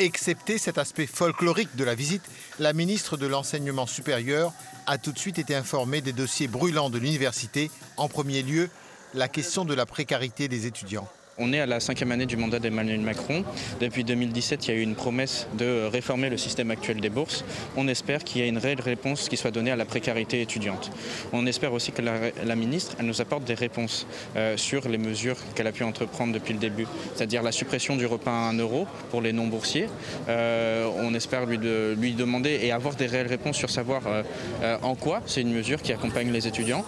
Excepté cet aspect folklorique de la visite, la ministre de l'Enseignement supérieur a tout de suite été informée des dossiers brûlants de l'université, en premier lieu la question de la précarité des étudiants. On est à la cinquième année du mandat d'Emmanuel Macron. Depuis 2017, il y a eu une promesse de réformer le système actuel des bourses. On espère qu'il y ait une réelle réponse qui soit donnée à la précarité étudiante. On espère aussi que la, ministre nous apporte des réponses euh, sur les mesures qu'elle a pu entreprendre depuis le début, c'est-à-dire la suppression du repas à 1 euro pour les non-boursiers. Euh, on espère lui, lui, demander et avoir des réelles réponses sur savoir euh, en quoi c'est une mesure qui accompagne les étudiants.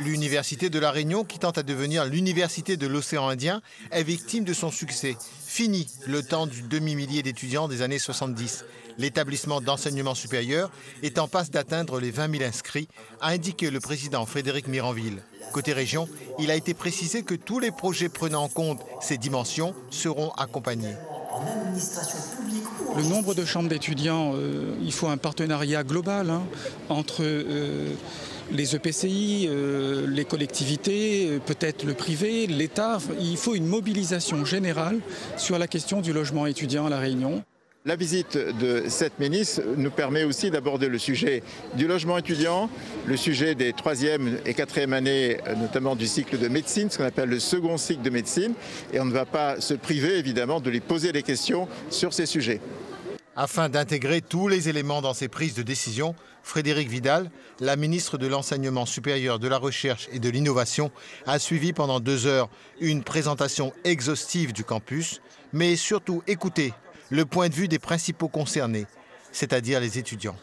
L'université de La Réunion, qui tente à devenir l'université de l'océan Indien, est victime de son succès. Fini le temps du demi-millier d'étudiants des années 70. L'établissement d'enseignement supérieur est en passe d'atteindre les 20 000 inscrits, a indiqué le président Frédéric Miranville. Côté région, il a été précisé que tous les projets prenant en compte ces dimensions seront accompagnés. Le nombre de chambres d'étudiants, euh, il faut un partenariat global hein, entre euh, les EPCI, euh, les collectivités, peut-être le privé, l'État. Il faut une mobilisation générale sur la question du logement étudiant à La Réunion. La visite de cette ministre nous permet aussi d'aborder le sujet du logement étudiant, le sujet des troisième et quatrième années, notamment du cycle de médecine, ce qu'on appelle le second cycle de médecine. Et on ne va pas se priver, évidemment, de lui poser des questions sur ces sujets. Afin d'intégrer tous les éléments dans ses prises de décision, Frédéric Vidal, la ministre de l'Enseignement supérieur, de la Recherche et de l'Innovation, a suivi pendant deux heures une présentation exhaustive du campus, mais surtout écouté le point de vue des principaux concernés, c'est-à-dire les étudiants.